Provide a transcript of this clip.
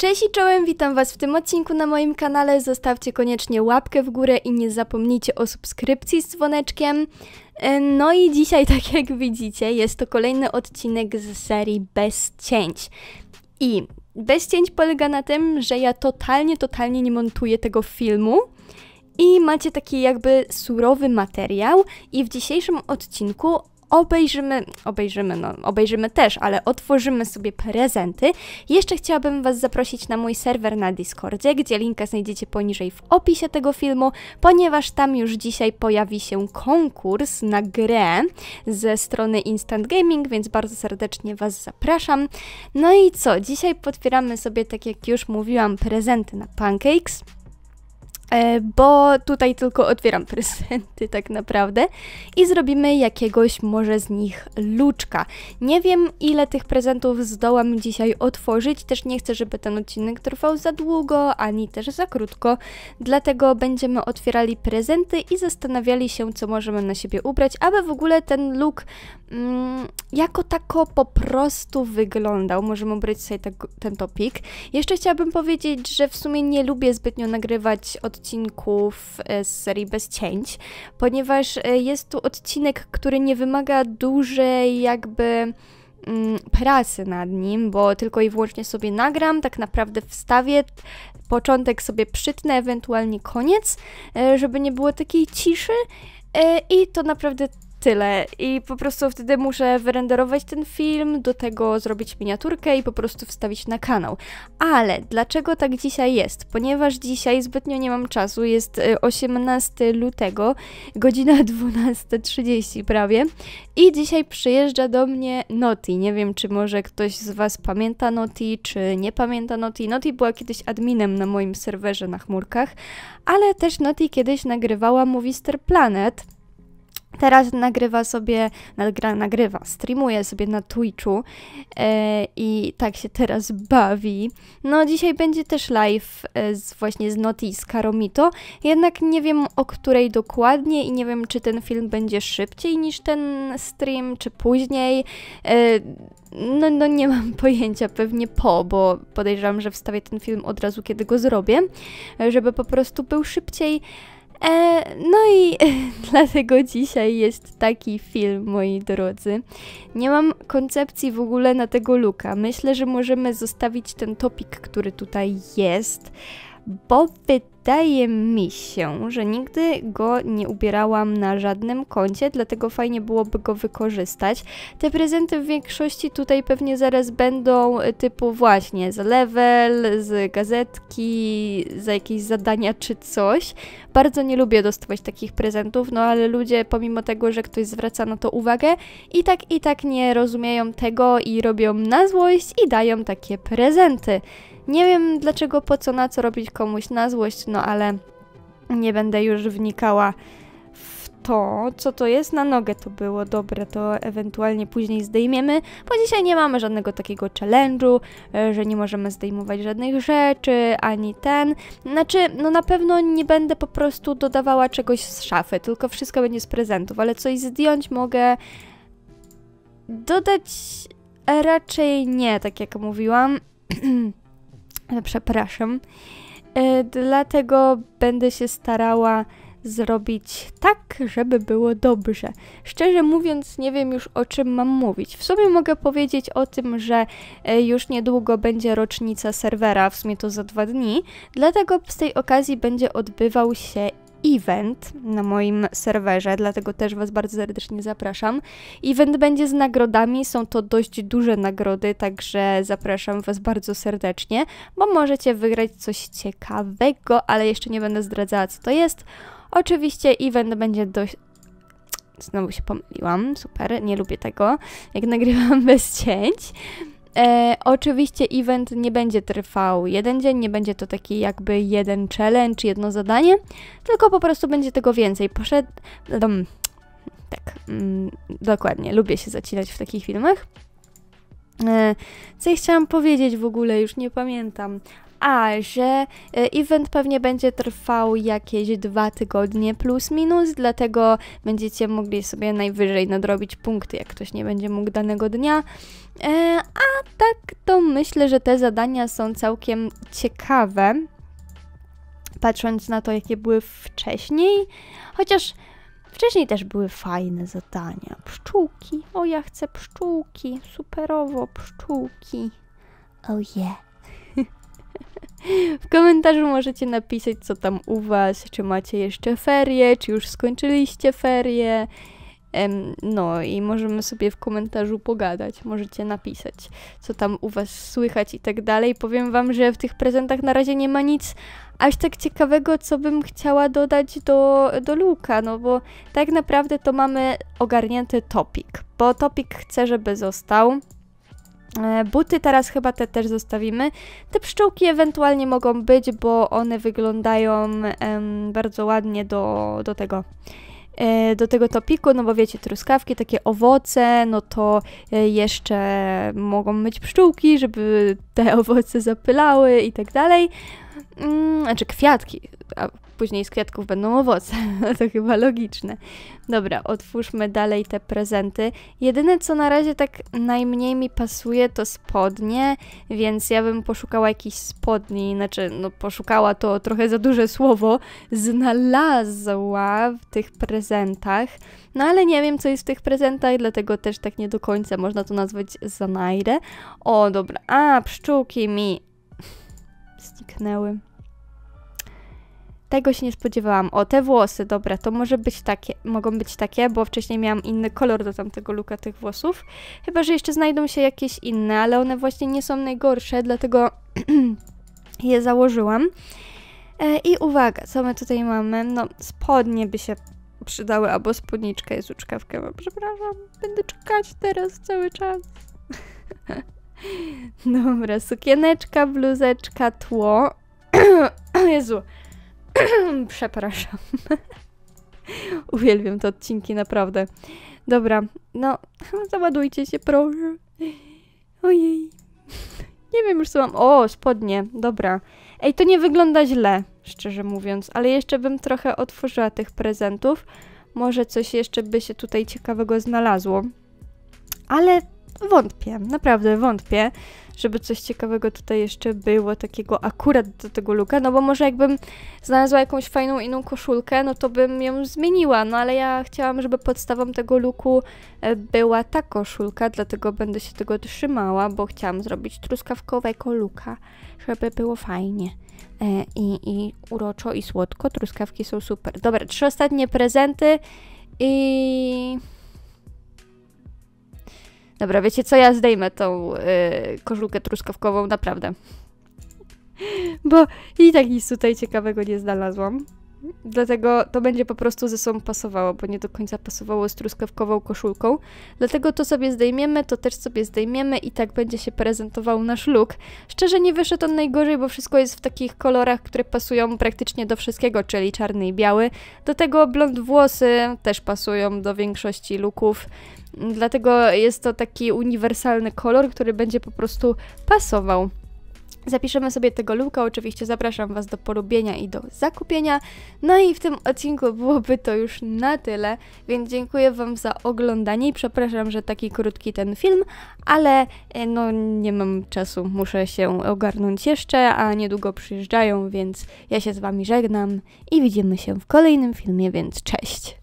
Cześć i czołem, witam Was w tym odcinku na moim kanale. Zostawcie koniecznie łapkę w górę i nie zapomnijcie o subskrypcji z dzwoneczkiem. E, No i dzisiaj, tak jak widzicie, jest to kolejny odcinek z serii Bez Cięć. I Bez Cięć polega na tym, że ja totalnie, totalnie nie montuję tego filmu. I macie taki jakby surowy materiał i w dzisiejszym odcinku obejrzymy, obejrzymy, no obejrzymy też, ale otworzymy sobie prezenty. Jeszcze chciałabym Was zaprosić na mój serwer na Discordzie, gdzie linka znajdziecie poniżej w opisie tego filmu, ponieważ tam już dzisiaj pojawi się konkurs na grę ze strony Instant Gaming, więc bardzo serdecznie Was zapraszam. No i co, dzisiaj potwieramy sobie, tak jak już mówiłam, prezenty na Pancakes. E, bo tutaj tylko otwieram prezenty tak naprawdę i zrobimy jakiegoś może z nich luczka. Nie wiem ile tych prezentów zdołam dzisiaj otworzyć, też nie chcę, żeby ten odcinek trwał za długo, ani też za krótko, dlatego będziemy otwierali prezenty i zastanawiali się, co możemy na siebie ubrać, aby w ogóle ten look mm, jako tako po prostu wyglądał. Możemy ubrać sobie ten topik. Jeszcze chciałabym powiedzieć, że w sumie nie lubię zbytnio nagrywać odcinków e, z serii bez cięć, ponieważ e, jest tu odcinek, który nie wymaga dużej jakby mm, pracy nad nim, bo tylko i wyłącznie sobie nagram, tak naprawdę wstawię, początek sobie przytnę, ewentualnie koniec, e, żeby nie było takiej ciszy i to naprawdę tyle. I po prostu wtedy muszę wyrenderować ten film, do tego zrobić miniaturkę i po prostu wstawić na kanał. Ale dlaczego tak dzisiaj jest? Ponieważ dzisiaj zbytnio nie mam czasu, jest 18 lutego, godzina 12.30 prawie i dzisiaj przyjeżdża do mnie Noti. Nie wiem, czy może ktoś z Was pamięta Noti, czy nie pamięta Noti. Noti była kiedyś adminem na moim serwerze na chmurkach, ale też Noti kiedyś nagrywała Movister Planet Teraz nagrywa sobie, nagra, nagrywa, streamuje sobie na Twitchu e, i tak się teraz bawi. No dzisiaj będzie też live e, z, właśnie z Noti i z Karomito, jednak nie wiem o której dokładnie i nie wiem czy ten film będzie szybciej niż ten stream, czy później. E, no, no nie mam pojęcia, pewnie po, bo podejrzewam, że wstawię ten film od razu, kiedy go zrobię, żeby po prostu był szybciej. E, no i dlatego dzisiaj jest taki film, moi drodzy. Nie mam koncepcji w ogóle na tego luka. Myślę, że możemy zostawić ten topik, który tutaj jest, bo wydaje mi się, że nigdy go nie ubierałam na żadnym koncie, dlatego fajnie byłoby go wykorzystać. Te prezenty w większości tutaj pewnie zaraz będą typu właśnie z level, z gazetki, za jakieś zadania czy coś. Bardzo nie lubię dostawać takich prezentów, no ale ludzie pomimo tego, że ktoś zwraca na to uwagę, i tak i tak nie rozumieją tego i robią na złość i dają takie prezenty. Nie wiem dlaczego, po co, na co robić komuś na złość, no ale nie będę już wnikała w to, co to jest. Na nogę to było dobre, to ewentualnie później zdejmiemy, bo dzisiaj nie mamy żadnego takiego challenge'u, e, że nie możemy zdejmować żadnych rzeczy, ani ten. Znaczy, no na pewno nie będę po prostu dodawała czegoś z szafy, tylko wszystko będzie z prezentów, ale coś zdjąć mogę. Dodać raczej nie, tak jak mówiłam. Przepraszam. E, dlatego będę się starała zrobić tak, żeby było dobrze. Szczerze mówiąc, nie wiem już o czym mam mówić. W sumie mogę powiedzieć o tym, że e, już niedługo będzie rocznica serwera, w sumie to za dwa dni, dlatego z tej okazji będzie odbywał się event na moim serwerze, dlatego też Was bardzo serdecznie zapraszam. Event będzie z nagrodami, są to dość duże nagrody, także zapraszam Was bardzo serdecznie, bo możecie wygrać coś ciekawego, ale jeszcze nie będę zdradzała, co to jest. Oczywiście event będzie dość Znowu się pomyliłam, super, nie lubię tego, jak nagrywam bez cięć. E, oczywiście event nie będzie trwał jeden dzień, nie będzie to taki jakby jeden challenge, jedno zadanie, tylko po prostu będzie tego więcej. Poszedł. Tak, mm, dokładnie, lubię się zacinać w takich filmach. E, co ja chciałam powiedzieć w ogóle, już nie pamiętam. A, że e, event pewnie będzie trwał jakieś dwa tygodnie plus minus, dlatego będziecie mogli sobie najwyżej nadrobić punkty, jak ktoś nie będzie mógł danego dnia. E, a tak to myślę, że te zadania są całkiem ciekawe. Patrząc na to, jakie były wcześniej, chociaż Wcześniej też były fajne zadania. Pszczółki. O, ja chcę pszczółki. Superowo, pszczółki. Oh yeah. W komentarzu możecie napisać, co tam u Was, czy macie jeszcze ferie, czy już skończyliście ferie. No i możemy sobie w komentarzu pogadać, możecie napisać, co tam u Was słychać i tak dalej. Powiem Wam, że w tych prezentach na razie nie ma nic aż tak ciekawego, co bym chciała dodać do, do Luka, no bo tak naprawdę to mamy ogarnięty topik, bo topik chce, żeby został. E, buty teraz chyba te też zostawimy. Te pszczółki ewentualnie mogą być, bo one wyglądają bardzo ładnie do, do tego e, do tego topiku, no bo wiecie, truskawki, takie owoce, no to e, jeszcze mogą być pszczółki, żeby te owoce zapylały i tak dalej. Mm, znaczy kwiatki, później z kwiatków będą owoce. to chyba logiczne. Dobra, otwórzmy dalej te prezenty. Jedyne co na razie tak najmniej mi pasuje to spodnie, więc ja bym poszukała jakichś spodni, znaczy no poszukała to trochę za duże słowo, znalazła w tych prezentach. No ale nie wiem co jest w tych prezentach, dlatego też tak nie do końca można to nazwać zanajdę. O, dobra. A, pszczółki mi zniknęły. Tego się nie spodziewałam. O, te włosy, dobra, to może być takie, mogą być takie, bo wcześniej miałam inny kolor do tamtego luka tych włosów. Chyba, że jeszcze znajdą się jakieś inne, ale one właśnie nie są najgorsze, dlatego je założyłam. E, I uwaga, co my tutaj mamy? No, spodnie by się przydały, albo spódniczka jest uczkawkę. Przepraszam, będę czekać teraz cały czas. Dobra, sukieneczka, bluzeczka, tło. Jezu, Przepraszam. Uwielbiam te odcinki, naprawdę. Dobra, no, załadujcie się, proszę. Ojej. Nie wiem już co mam. O, spodnie, dobra. Ej, to nie wygląda źle, szczerze mówiąc, ale jeszcze bym trochę otworzyła tych prezentów. Może coś jeszcze by się tutaj ciekawego znalazło. Ale wątpię, naprawdę wątpię żeby coś ciekawego tutaj jeszcze było, takiego akurat do tego luka, no bo może jakbym znalazła jakąś fajną inną koszulkę, no to bym ją zmieniła, no ale ja chciałam, żeby podstawą tego luku e, była ta koszulka, dlatego będę się tego trzymała, bo chciałam zrobić truskawkowego luka, żeby było fajnie. E, I, I uroczo i słodko, truskawki są super. Dobra, trzy ostatnie prezenty i Dobra, wiecie co, ja zdejmę tą yy, koszulkę truskawkową, naprawdę. Bo i tak nic tutaj ciekawego nie znalazłam. Dlatego to będzie po prostu ze sobą pasowało, bo nie do końca pasowało z truskawkową koszulką. Dlatego to sobie zdejmiemy, to też sobie zdejmiemy i tak będzie się prezentował nasz look. Szczerze nie wyszedł on najgorzej, bo wszystko jest w takich kolorach, które pasują praktycznie do wszystkiego, czyli czarny i biały. Do tego blond włosy też pasują do większości looków. Dlatego jest to taki uniwersalny kolor, który będzie po prostu pasował. Zapiszemy sobie tego luka, oczywiście zapraszam Was do polubienia i do zakupienia. No i w tym odcinku byłoby to już na tyle, więc dziękuję Wam za oglądanie i przepraszam, że taki krótki ten film, ale e, no nie mam czasu, muszę się ogarnąć jeszcze, a niedługo przyjeżdżają, więc ja się z Wami żegnam i widzimy się w kolejnym filmie, więc cześć!